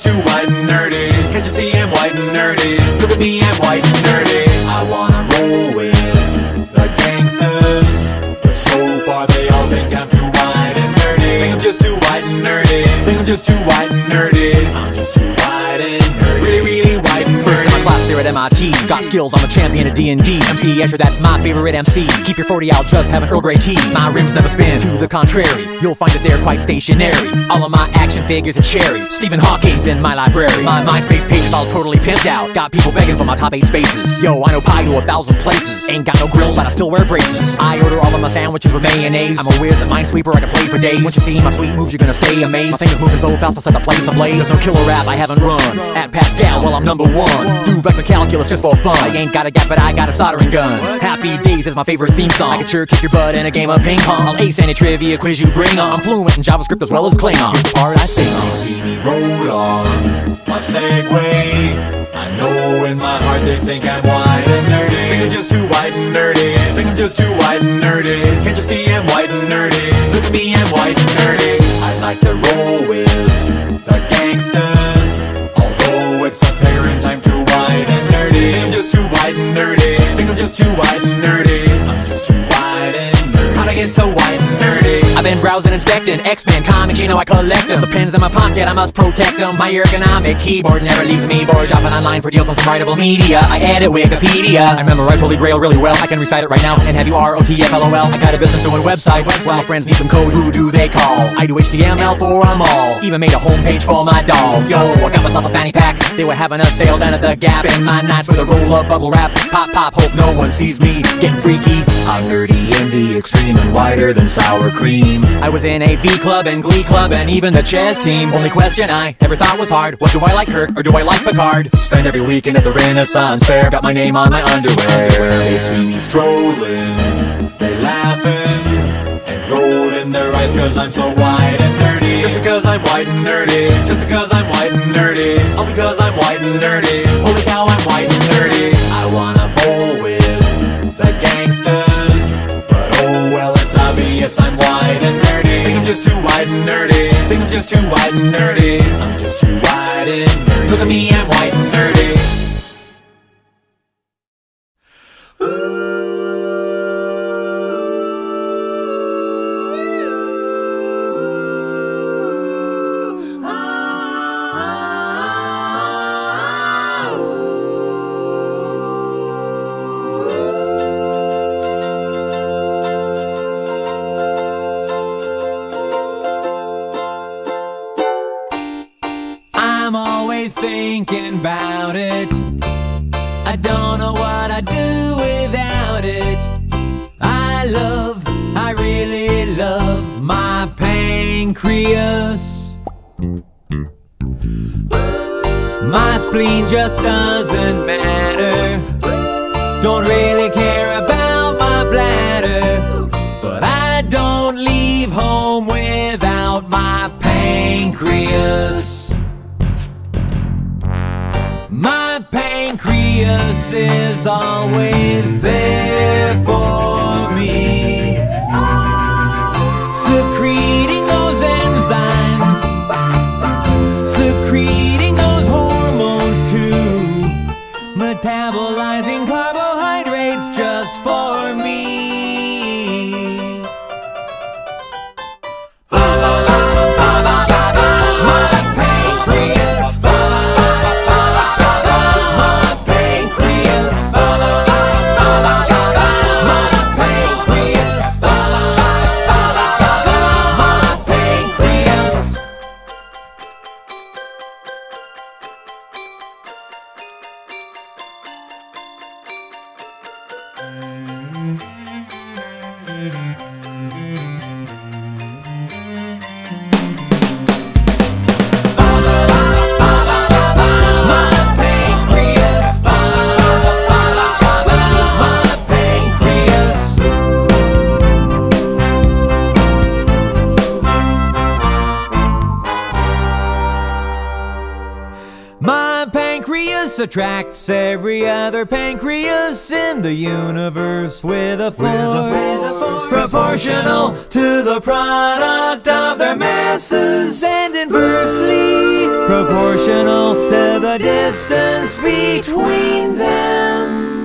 Too white and nerdy. Can't you see I'm white and nerdy? There at MIT Got skills, I'm a champion of D&D MC Escher, that's my favorite MC Keep your 40 out, just have an Earl Grey tea. My rims never spin, to the contrary. You'll find that they're quite stationary. All of my action figures are cherry Stephen Hawking's in my library. My MySpace page is all totally pimped out. Got people begging for my top 8 spaces. Yo, I know pi to a thousand places. Ain't got no grills, but I still wear braces. I order all of my sandwiches with mayonnaise. I'm a whiz at Minesweeper, I can play for days. Once you see my sweet moves, you're gonna stay amazed. My fingers moving so fast, I'll set the place ablaze. There's no killer app I haven't run. At Pascal, well I'm number one. Do vector calculus just for fun I ain't got a gap, but I got a soldering gun Happy Days is my favorite theme song I can sure kick your butt in a game of ping pong I'll ace any trivia quiz you bring on I'm fluent in JavaScript as well as Klingon Here's the part I sing on see me roll on my Segway. I know in my heart they think I'm white and nerdy. Think I'm just too white and nerdy. Think I'm just too white and nerdy. Can't you see I'm white and nerdy? Look at me, I'm white and nerdy. I like to roll with inspecting X-Men comics, you know I collect them. The pens in my pocket, I must protect them. My ergonomic keyboard never leaves me bored. Shopping online for deals on some writable media. I edit Wikipedia. I memorize Holy Grail really well. I can recite it right now and have you R-O-T-F-L-O-L I got a business doing websites. Well, my friends need some code, who do they call? I do HTML for them all. Even made a homepage for my dog. Yo, I got myself a fanny pack. They were having a sale down at the Gap Spend my nights with a roll-up bubble wrap. Pop, pop, hope no one sees me Getting freaky. I'm nerdy in the extreme and whiter than sour cream. I was in a V club and Glee club and even the chess team. Only question I ever thought was hard: What do I like, Kirk, or do I like Picard? Spend every weekend at the Renaissance Fair. Got my name on my underwear. They see me strolling, they laughing and rolling their eyes cause I'm so white and nerdy. Just because I'm white and nerdy. Just because I'm white and nerdy. All because I'm white and nerdy. Holy cow, I'm white and nerdy. I wanna bowl with the gangsters. But oh well, it's obvious I'm white and nerdy. Just too white and nerdy. Think I'm just too white and nerdy. I'm just too white and nerdy. Look at me, I'm white and nerdy. attracts every other pancreas in the universe with a force, proportional to the product of their masses and inversely proportional to the distance between them.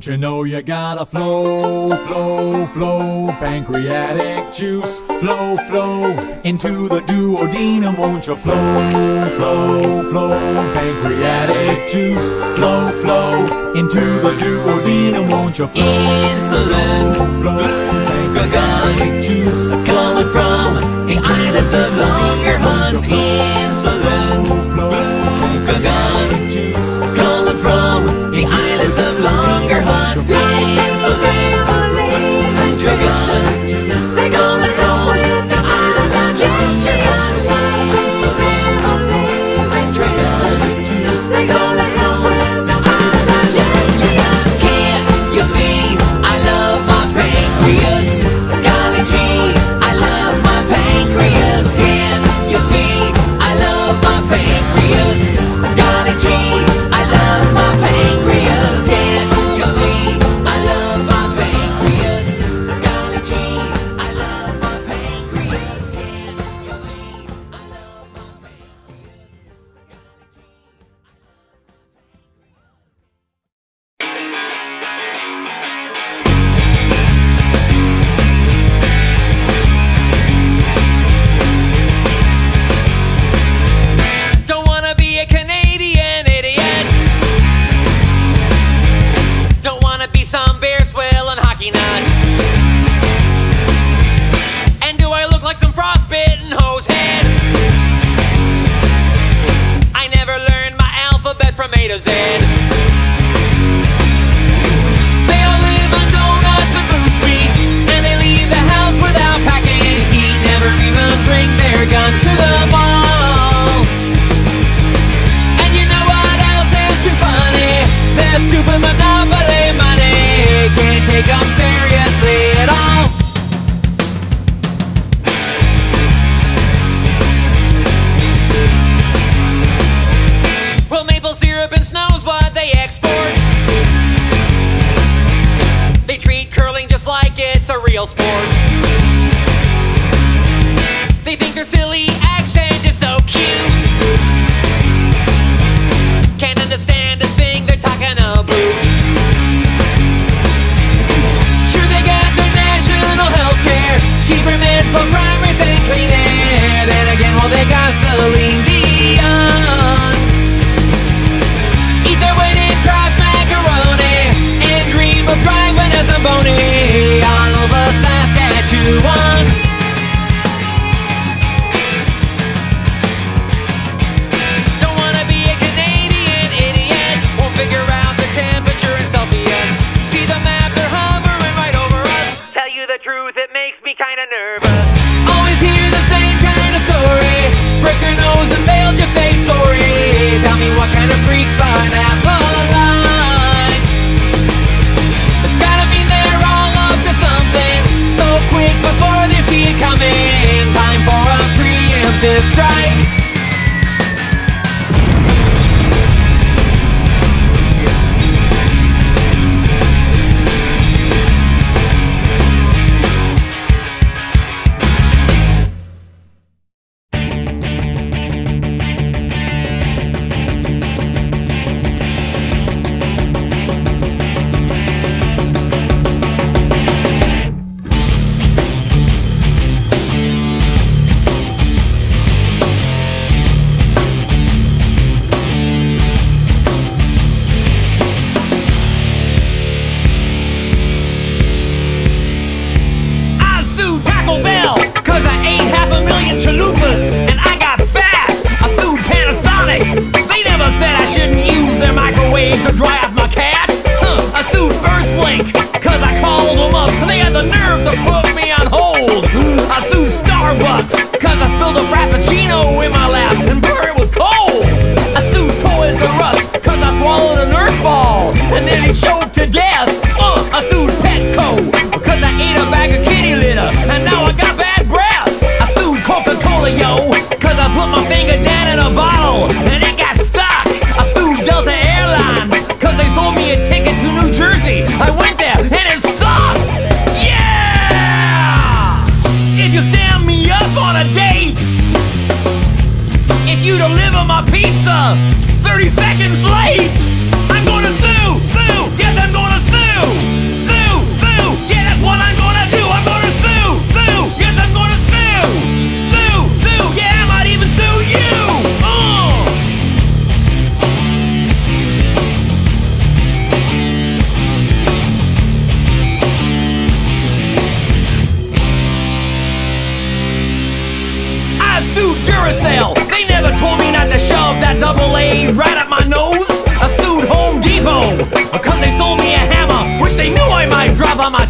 Don't you know you gotta flow, flow, flow, pancreatic juice, flow, flow, into the duodenum, won't you? Flow, flow, flow, pancreatic juice, flow, flow, into the duodenum, won't you? Flow, Insulin, flow, flow, pancreatic juice, coming from the islands of love. Suzanne, Suzanne, Suzanne,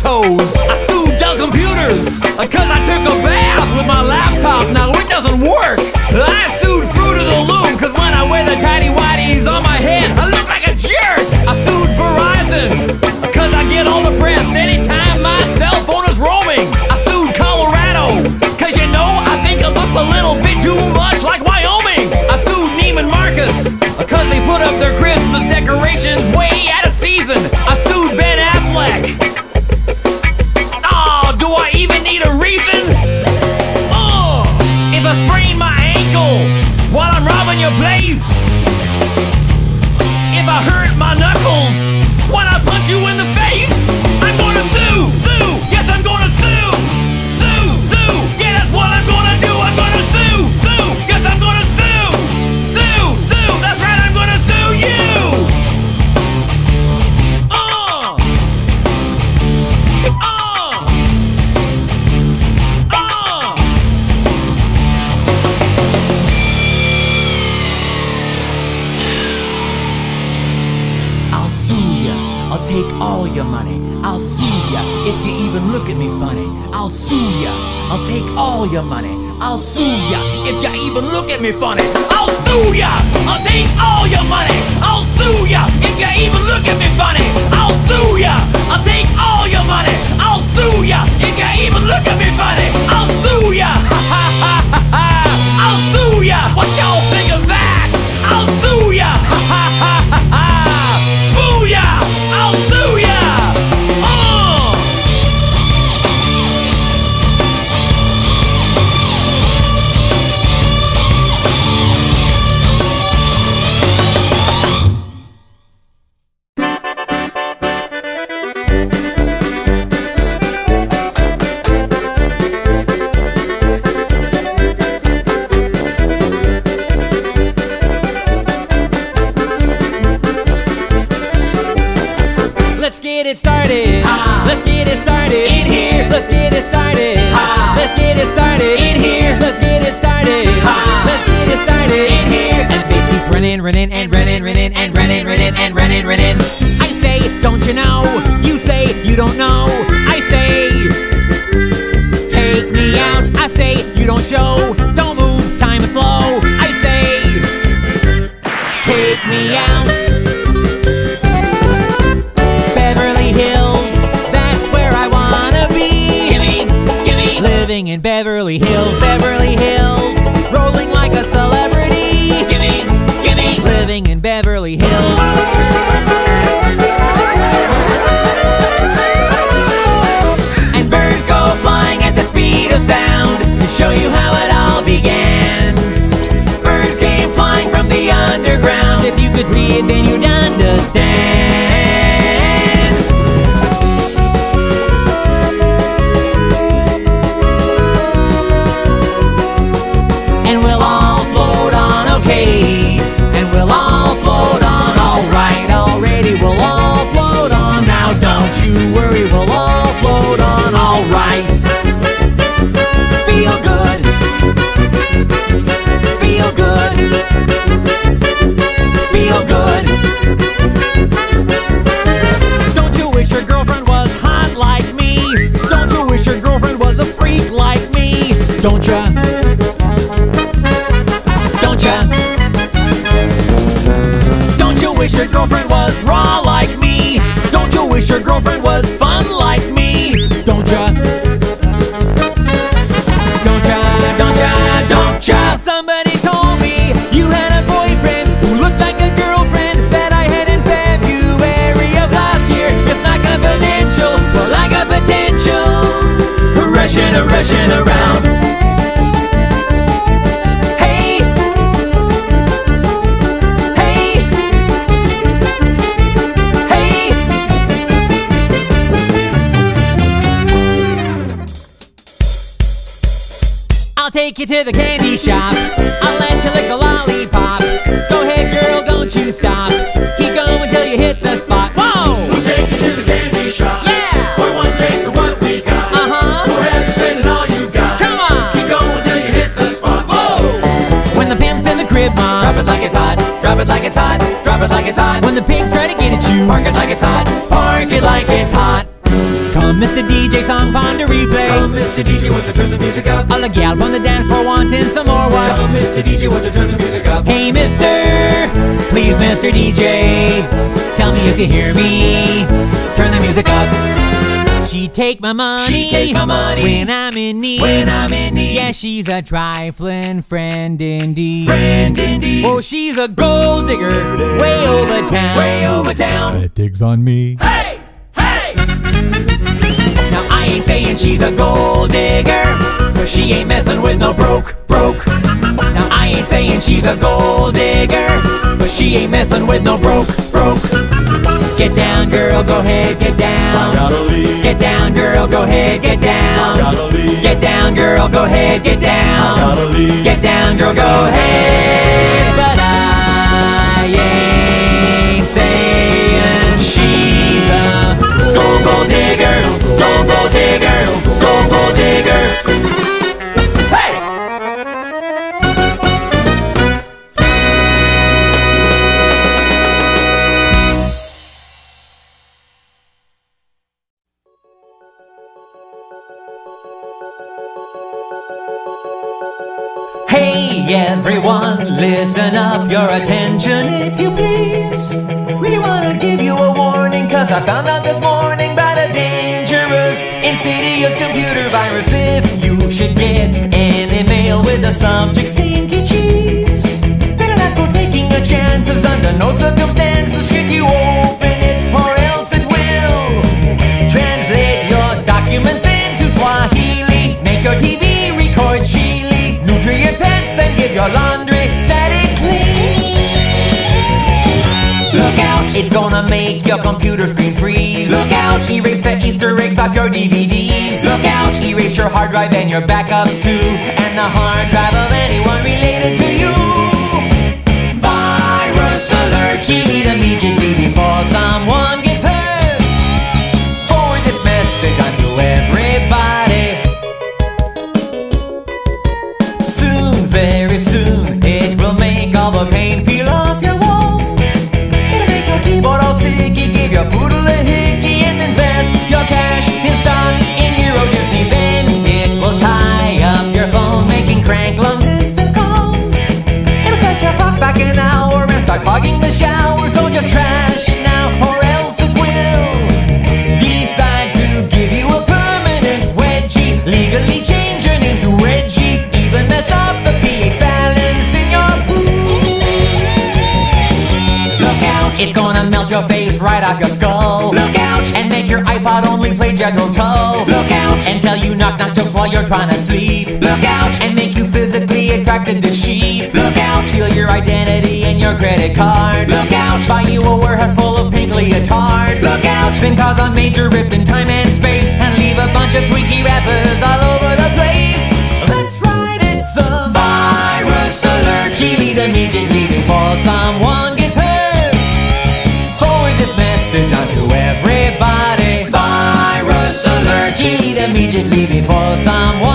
toes. I sued Dell Computers uh, because I took a bath with my laptop. Now it doesn't work. I sued Fruit of the Loom because when I wear the tiny whities on my head, I look like a jerk. I sued Verizon uh, because I get all depressed anytime my cell phone is roaming. I sued Colorado because you know I think it looks a little bit too much like Wyoming. I sued Neiman Marcus uh, because they put up their Christmas decorations. I'll sue ya. I'll take all your money. I'll sue ya if ya even look at me funny. I'll sue ya. I'll take all your money. I'll sue ya if ya even look at me funny. I'll sue ya. I'll take all your money. I'll sue ya if ya even look at me funny. I'll sue ya. Ha ha ha ha. I'll sue ya. What y'all? To the candy shop. I'll let you lick the lollipop. Go ahead, girl, don't you stop. Keep going till you hit the spot. Whoa! We'll take you to the candy shop. Yeah! For one taste of what we got. Uh-huh. Go ahead and spend it all you got. Come on! Keep going till you hit the spot. Whoa! When the pimp's in the crib, mom. Drop it like it's hot. Drop it like it's hot. Drop it like it's hot. When the pigs try to get at you. Park it like it's hot. Park it like it's hot. Come, Mr. DJ, song pond to replay. Come, Mr. DJ, wants to turn the music up. All the gal on the dance floor wanting some more what? Come, Mr. DJ, wants to turn the music up. Hey, mister, please, Mr. DJ, tell me if you hear me. Turn the music up. She take my money. She take my money. when I'm in need. When I'm in need. Yeah, she's a trifling friend indeed. Friend indeed. Oh, she's a gold digger way over town. Way over town. That digs on me. Hey! Hey! She's a gold digger, cause she ain't messing with no broke, broke. Now I ain't saying she's a gold digger, but she ain't messing with no broke, broke. Get down, girl, go ahead, get down. Get down, girl, go ahead, get down. Get down, girl, go ahead, get down. Get down, girl, go ahead. But I ain't saying she's a gold gold, digger. Hey! Hey everyone, listen up, your attention if you please. Really wanna give you a warning, cause I found out this morning about a dangerous, insidious computer virus. If you should get an email with the subject stinky cheese, better not go taking a chances under no circumstances it's gonna make your computer screen freeze. Look out, erase the Easter eggs off your DVDs. Look out, erase your hard drive and your backups too, and the hard drive of anyone related to you. Virus alert, delete immediately before someone your face right off your skull. Look out, and make your iPod only play Jethro Tull. Look out, and tell you knock knock jokes while you're trying to sleep. Look out, and make you physically attracted to sheep. Look out, steal your identity and your credit card. Look out, buy you a warehouse full of pink leotards. Look out, then cause a major rift in time and space and leave a bunch of tweaky rappers all over the place. That's right, it's a virus alert. Delete immediately before someone gets hurt. Forward this message onto everybody. Virus alert. Delete immediately before someone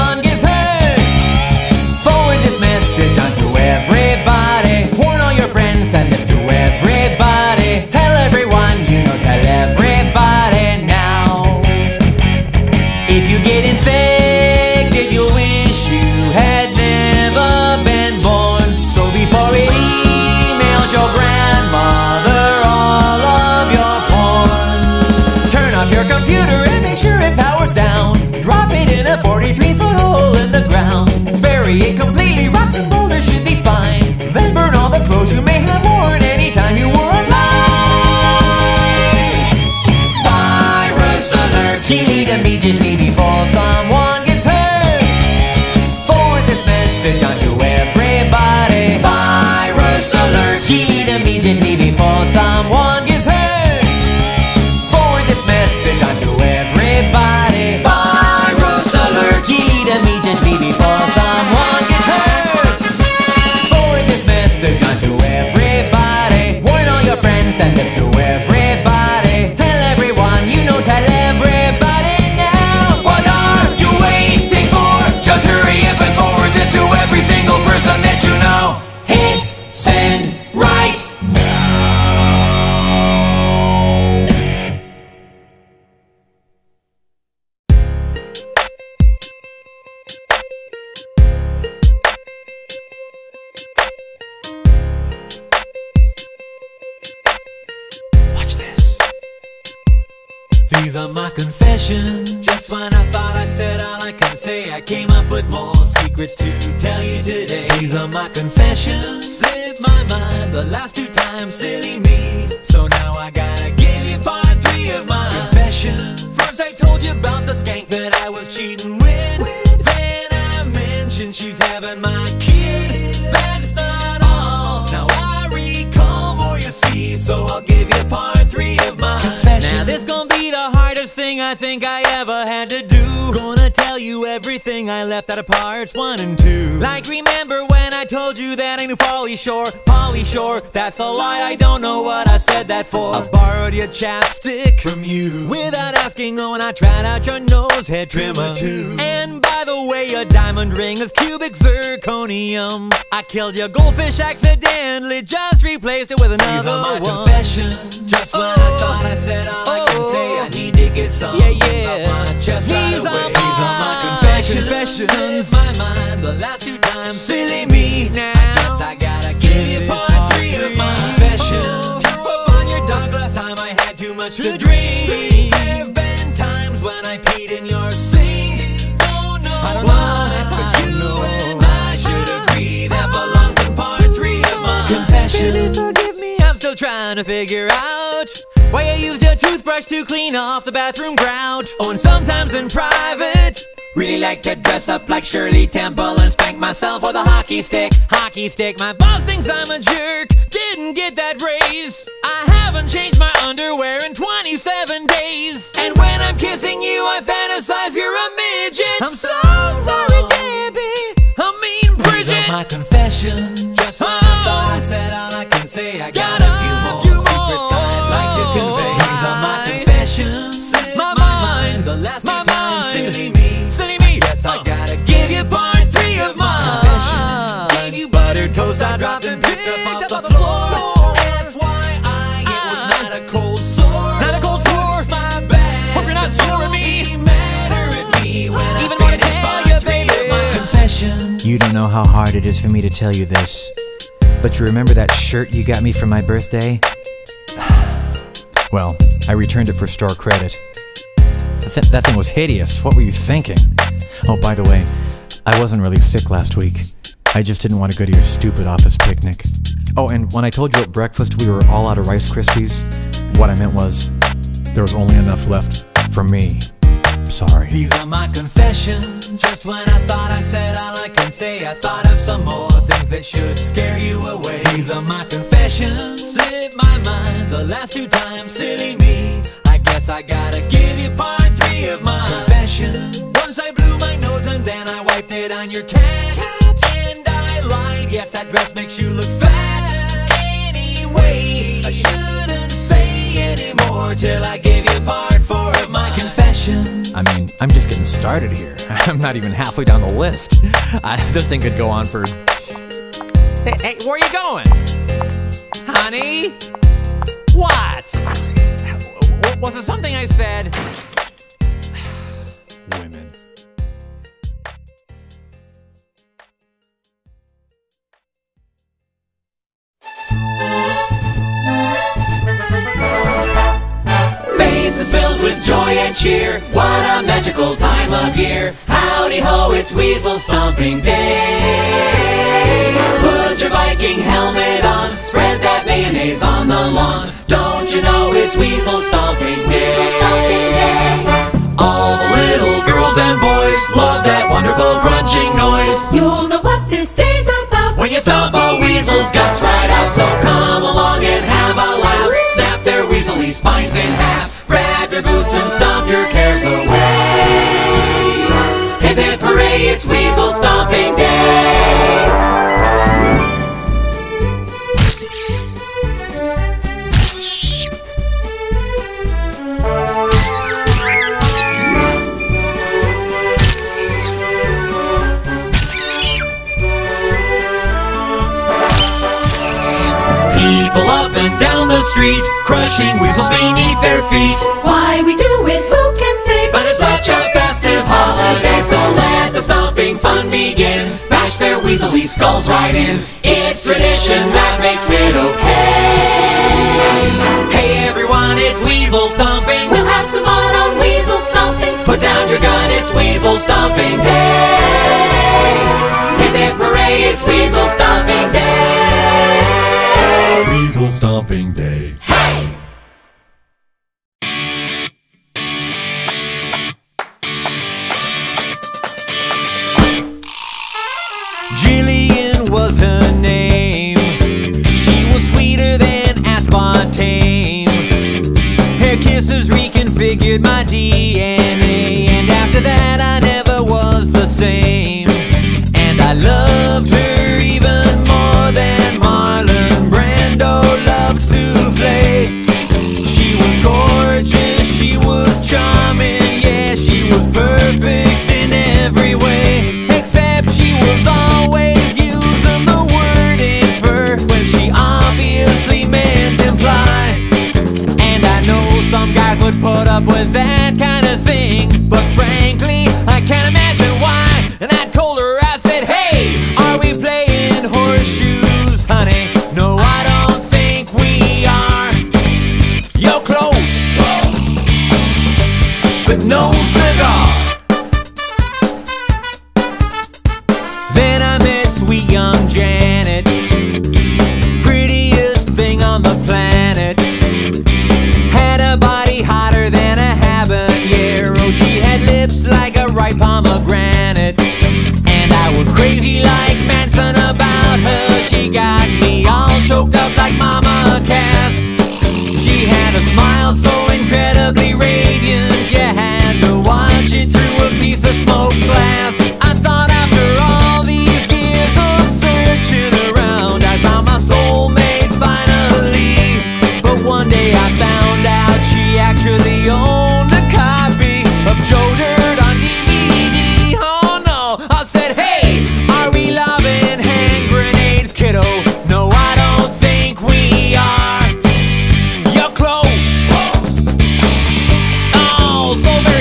These are my confessions. Just when I thought I said all I can say, I came up with more secrets to tell you today. These are my confessions. Slipped my mind the last two times, silly me. So now I gotta give you part three of my confessions. First I told you about the skank that I was cheating with. Then I mentioned she's having my think I ever had to do. Gonna tell you everything I left out of parts one and two. Like remember when I told you that I knew Pauly Shore, Pauly Shore. That's a lie. I don't know what I said that for. I borrowed your chapstick from you without asking. Oh, and I tried out your nose hair trimmer too. And by the way, your diamond ring is cubic zirconium. I killed your goldfish accidentally, just replaced it with another These are my one. confessions. Just when I oh. thought I said all I can Oh. say, I need to get some. Yeah, yeah. off my chest right These are away. These are my confessions. confessions. My mind the last two times. Silly me now. I Guess I gotta give you part three of my confessions. Up on your dog last time I had too much to drink. There've been times when I peed in your sink. Don't know I don't why, know, but you know. and I should agree that belongs in part three of my Confession. Forgive me, I'm still trying to figure out why you used a toothbrush to clean off the bathroom grout. Oh, and sometimes in private. Really like to dress up like Shirley Temple and spank myself with a hockey stick. Hockey stick, my boss thinks I'm a jerk. Didn't get that raise. I haven't changed my underwear in 27 days. And when I'm kissing you, I fantasize you're a midget. I'm so sorry, Debbie. I mean, Bridget. These are my confessions. Just when I thought I said all I can say, I got, Got a few more few secrets I'd like to convey. These are my confessions. My my mind. the last My two times. mind. Toast I dropped and picked up off the floor. That's it was uh, not a cold sore. Not a cold sore. It's my bad. Hope you're not sore at don't me. be at me when Even more finish tell you, three baby. of my confessions. You don't know how hard it is for me to tell you this. But you remember that shirt you got me for my birthday? Well, I returned it for store credit. Th- that thing was hideous. What were you thinking? Oh, by the way, I wasn't really sick last week. I just didn't want to go to your stupid office picnic. Oh, and when I told you at breakfast we were all out of Rice Krispies, what I meant was there was only enough left for me. Sorry. These are my confessions. Just when I thought I said all I can say, I thought of some more things that should scare you away. These are my confessions. Slipped my mind the last two times, silly me. I guess I gotta give you part three of my confessions. Once I blew my nose and then I wiped it on your cat. That dress makes you look fat. Anyway, I shouldn't say anymore till I give you part four of my confessions. I mean, I'm just getting started here. I'm not even halfway down the list. I, this thing could go on for. Hey, hey, where are you going? Honey? What? Was it something I said? place is filled with joy and cheer. What a magical time of year. Howdy ho, it's Weasel Stomping Day. Put your Viking helmet on, spread that mayonnaise on the lawn. Don't you know it's Weasel Stomping Day? Weasel stomping day. All the little girls and boys love that wonderful crunching noise. You'll know what this day's about when you stomp a weasel's guts right out. So come along and have a laugh. Snap their weaselly spines in half your boots and stomp your cares away. Hip hip hooray, it's Weasel Stomping Day. street, crushing weasels beneath their feet. Why we do it, who can say? But it's such a festive holiday, so let the stomping fun begin. Bash their weaselly skulls right in. It's tradition that makes it okay. Hey everyone, it's weasel stomping. We'll have some fun on weasel stomping. Put down your gun, it's weasel stomping day. Hip hip hooray, it's weasel stomping day diesel stomping day. so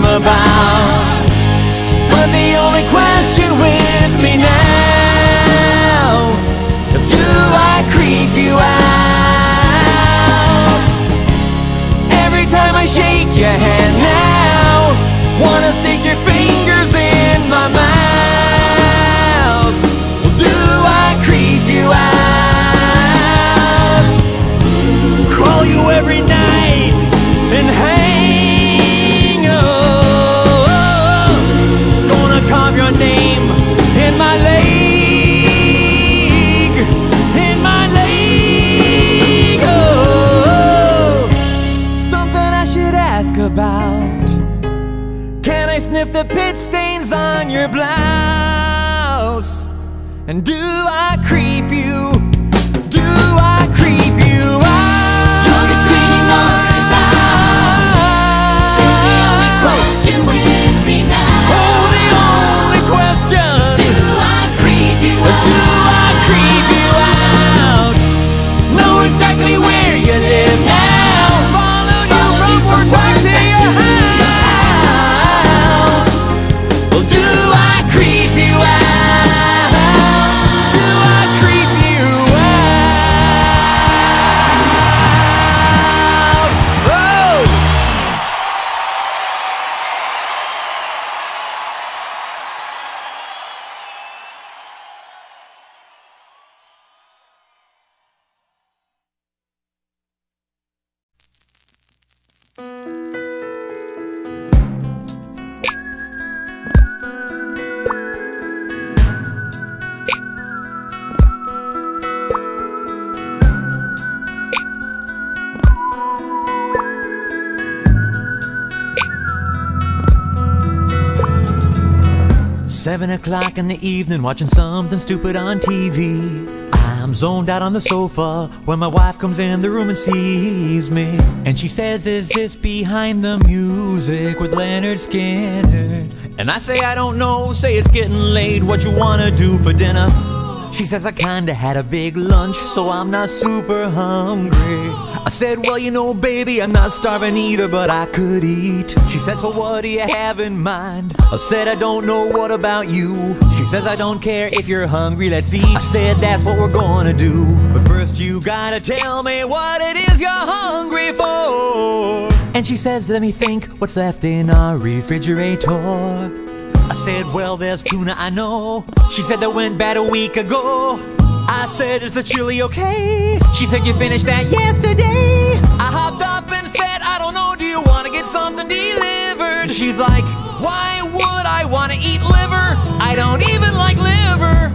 dream about. Your blouse? And do I creep you? Seven o'clock in the evening watching something stupid on TV. I'm zoned out on the sofa when my wife comes in the room and sees me. And she says, Is this behind the music with Lynyrd Skynyrd? And I say, I don't know, say it's getting late, what you wanna do for dinner? She says, I kinda had a big lunch, so I'm not super hungry. I said, Well, you know, baby, I'm not starving either, but I could eat. She said, So what do you have in mind? I said, I don't know, what about you? She says, I don't care if you're hungry, let's eat. I said, That's what we're gonna do. But first, you gotta tell me what it is you're hungry for. And she says, Let me think, what's left in our refrigerator? I said, well, there's tuna, I know. She said that went bad a week ago. I said, is the chili okay? She said, you finished that yesterday. I hopped up and said, I don't know, do you want to get something delivered? She's like, why would I want to eat liver? I don't even like liver.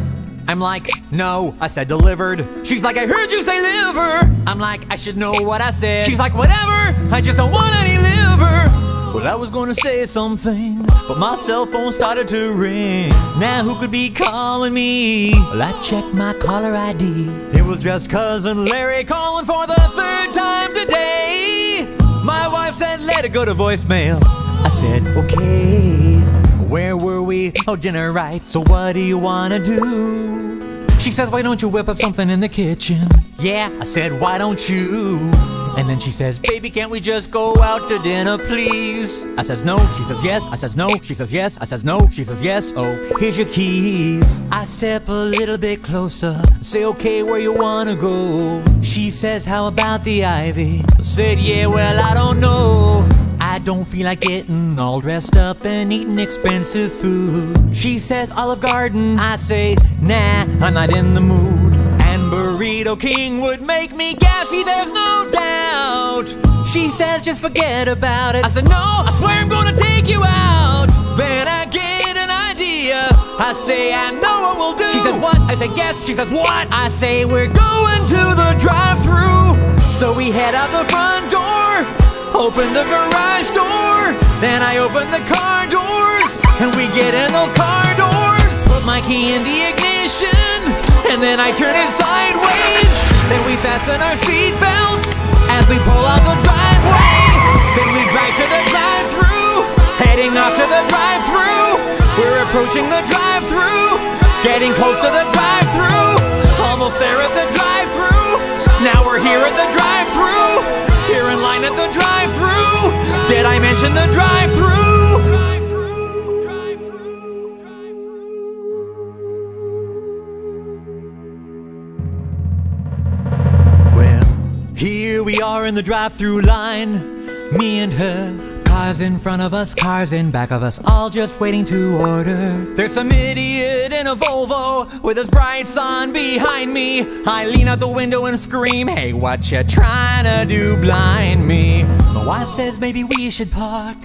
I'm like, no, I said delivered. She's like, I heard you say liver. I'm like, I should know what I said. She's like, whatever, I just don't want any liver. Well, I was gonna say something, but my cell phone started to ring. Now, who could be calling me? Well, I checked my caller ID. It was just cousin Larry calling for the third time today. My wife said, let it go to voicemail. I said, okay. Where were we? Oh, dinner, right. So, what do you wanna do? She says, why don't you whip up something in the kitchen? Yeah, I said, why don't you? And then she says, baby, can't we just go out to dinner, please? I says, no. She says, yes. I says, no. She says, yes. I says, no. She says, yes. Oh, here's your keys. I step a little bit closer. Say, okay, where you wanna go? She says, how about the ivy? I said, yeah, well, I don't know. I don't feel like getting all dressed up and eating expensive food. She says Olive Garden. I say, nah, I'm not in the mood. And Burrito King would make me gassy, there's no doubt. She says, just forget about it. I said, no, I swear I'm gonna take you out. Then I get an idea. I say, I know what we'll do. She says, what? I say, guess. She says, what? I say, we're going to the drive through So we head out the front door, open the garage door. Then I open the car doors, and we get in those car doors. Put my key in the ignition, and then I turn it sideways. Then we fasten our seat belts as we pull out the driveway. Then we drive to the drive through heading off to the drive through We're approaching the drive through getting close to the drive through almost there at the drive through Now we're here at the drive through here in line at the drive through Did I mention the drive through Well, here we are in the drive through line, me and her. Cars in front of us, cars in back of us, all just waiting to order. There's some idiot in a Volvo with his bright sun behind me. I lean out the window and scream, Hey, what you trying to do, blind me? My wife says maybe we should park.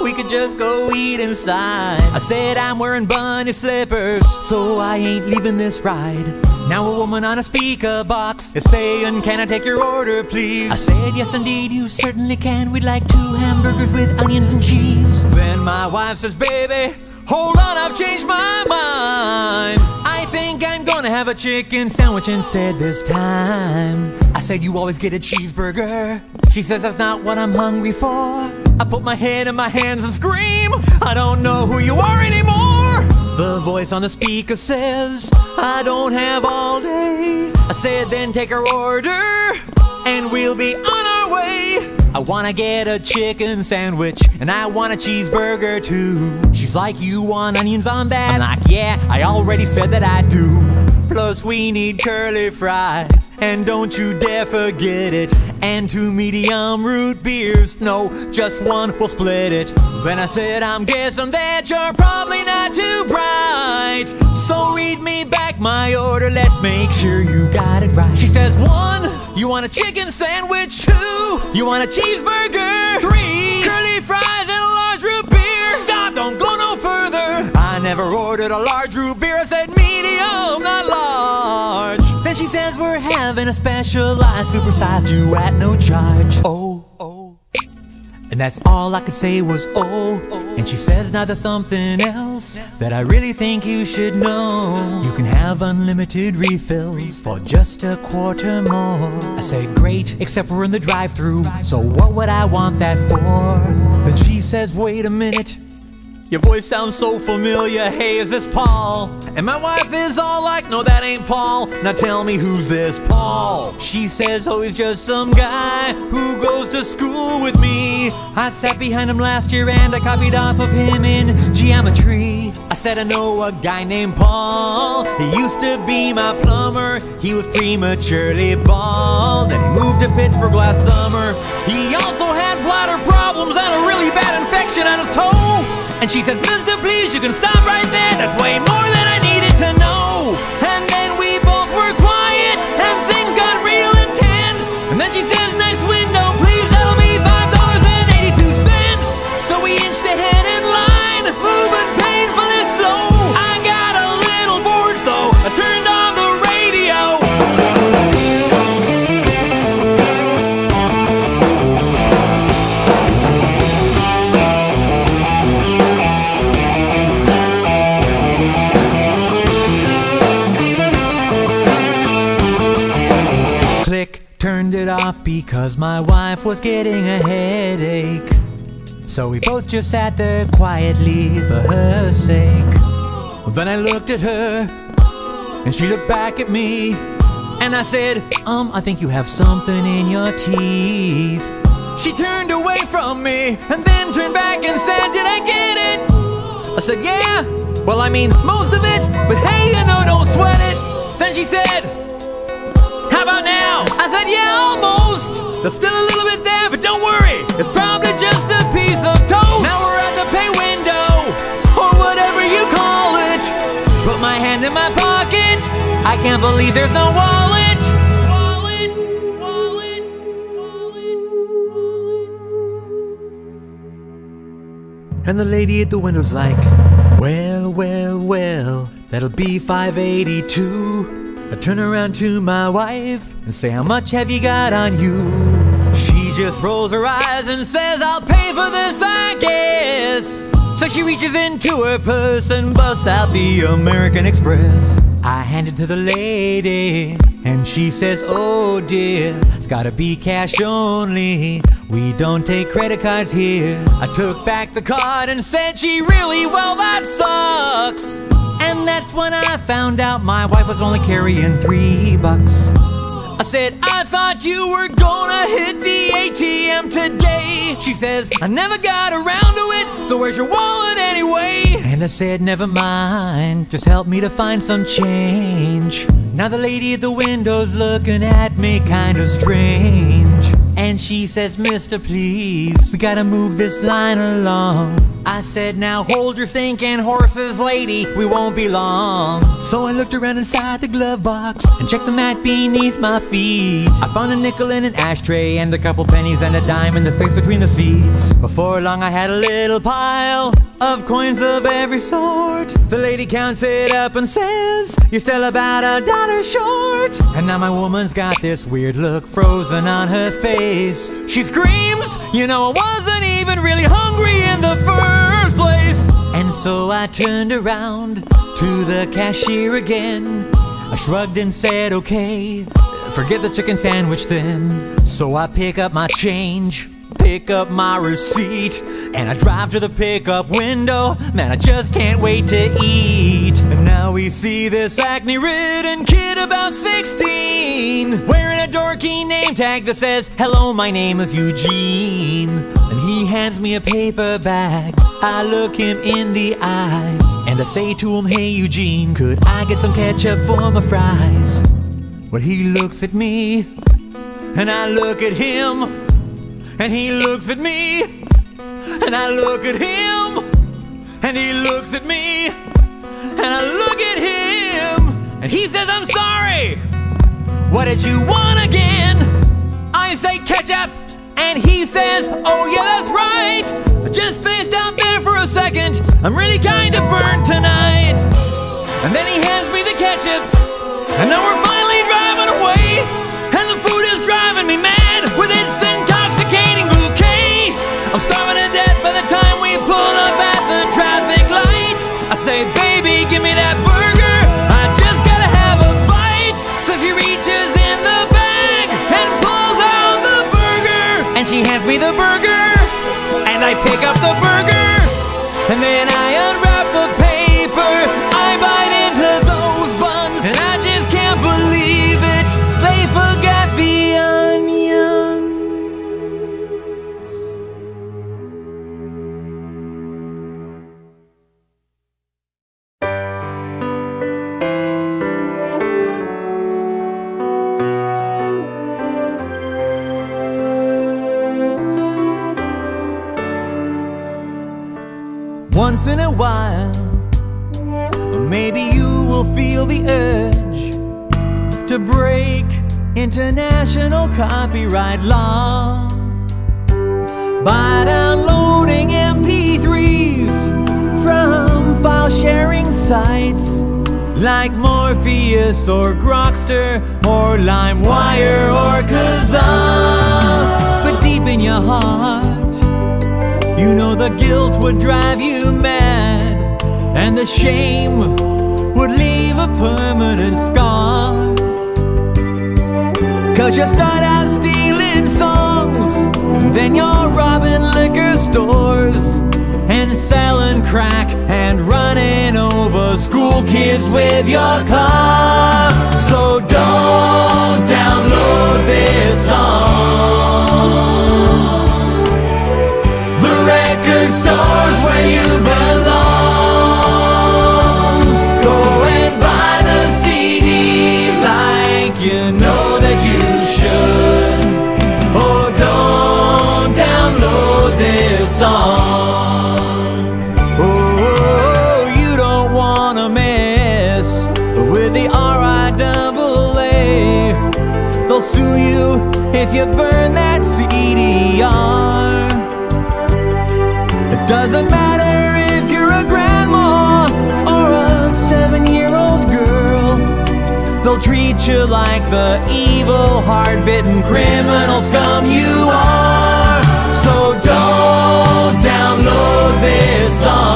We could just go eat inside. I said I'm wearing bunny slippers, so I ain't leaving this ride. Now a woman on a speaker box is saying, Can I take your order, please? I said, Yes, indeed, you certainly can. We'd like two hamburgers with onions and cheese. Then my wife says, Baby, hold on, I've changed my mind. I think I'm gonna have a chicken sandwich instead this time. I said, You always get a cheeseburger. She says, That's not what I'm hungry for. I put my head in my hands and scream, I don't know who you are anymore. The voice on the speaker says, I don't have all day. I said, then take our order, and we'll be on our way. I wanna get a chicken sandwich, and I want a cheeseburger too. She's like, You want onions on that? I'm like, Yeah, I already said that I do. Plus, we need curly fries, and don't you dare forget it. And two medium root beers, no, just one, we'll split it. Then I said, I'm guessing that you're probably not too bright. So read me back my order, let's make sure you got it right. She says, one, you want a chicken sandwich? Two, you want a cheeseburger? Three, curly fries and a large root beer. Stop, don't go no further. I never ordered a large root says we're having a special, I supersized you at no charge. Oh, oh. And that's all I could say was oh. And she says now there's something else that I really think you should know. You can have unlimited refills for just a quarter more. I say great, except we're in the drive-through. So what would I want that for? Then she says, wait a minute. Your voice sounds so familiar. Hey, is this Paul? And my wife is all like, no, that ain't Paul. Now tell me who's this Paul? She says, oh, he's just some guy who goes to school with me. I sat behind him last year and I copied off of him in geometry. I said, I know a guy named Paul. He used to be my plumber. He was prematurely bald. And he moved to Pittsburgh last summer. He also had bladder problems and a really bad infection on his toe. And she says, Mister, please, you can stop right there. That's way more than I needed to know. Off because my wife was getting a headache. So we both just sat there quietly for her sake. Well, then I looked at her, and she looked back at me. And I said, Um, I think you have something in your teeth. She turned away from me, and then turned back and said, Did I get it? I said, Yeah. Well, I mean, most of it, but hey, you know, don't sweat it. Then she said, How about now? I said, Yeah, almost. There's still a little bit there, but don't worry. It's probably just a piece of toast. Now we're at the pay window, or whatever you call it. Put my hand in my pocket. I can't believe there's no wallet. Wallet, wallet, wallet, wallet. And the lady at the window's like, Well, well, well, that'll be 582. I turn around to my wife and say, How much have you got on you? She just rolls her eyes and says, I'll pay for this, I guess. So she reaches into her purse and busts out the American Express. I hand it to the lady, and she says, Oh dear, it's gotta be cash only. We don't take credit cards here. I took back the card and said, Gee, really? Well, that sucks. And that's when I found out my wife was only carrying three bucks. I said, I thought you were gonna hit the ATM today. She says, I never got around to it, so where's your wallet anyway? And I said, never mind, just help me to find some change. Now the lady at the window's looking at me kind of strange. And she says, Mister, please, we gotta move this line along. I said, now hold your stinking horses, lady, we won't be long. So I looked around inside the glove box and checked the mat beneath my feet. I found a nickel in an ashtray and a couple pennies and a dime in the space between the seats. Before long, I had a little pile of coins of every sort. The lady counts it up and says, You're still about a dollar short. And now my woman's got this weird look frozen on her face. She screams, You know, I wasn't even really hungry in the first place. And so I turned around to the cashier again. I shrugged and said, Okay, forget the chicken sandwich then. So I pick up my change pick up my receipt and I drive to the pickup window. Man, I just can't wait to eat. And now we see this acne ridden kid about 16 wearing a dorky name tag that says, Hello, my name is Eugene. And he hands me a paper bag. I look him in the eyes and I say to him, Hey, Eugene, could I get some ketchup for my fries? Well, he looks at me and I look at him. And he looks at me, and I look at him, and he looks at me, and I look at him, and he says, I'm sorry. What did you want again? I say ketchup, and he says, Oh, yeah, that's right. I just spaced out there for a second. I'm really kinda burned tonight. And then he hands me the ketchup, and now we're finally driving away, and the food is driving me mad say, baby, give me that burger. I just gotta have a bite. So she reaches in the bag and pulls out the burger. And she hands me the burger. And I pick up the shame would leave a permanent scar. Cause you start out stealing songs, then you're robbing liquor stores, and selling crack, and running over school kids with your car. So don't download you if you burn that CD on, It doesn't matter if you're a grandma or a seven year old girl, they'll treat you like the evil, hard bitten criminal scum you are. So don't download this song.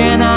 Can I?